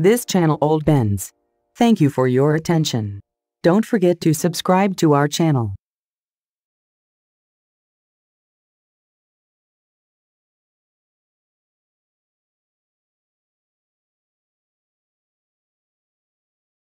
This channel Old Benz. Thank you for your attention. Don't forget to subscribe to our channel.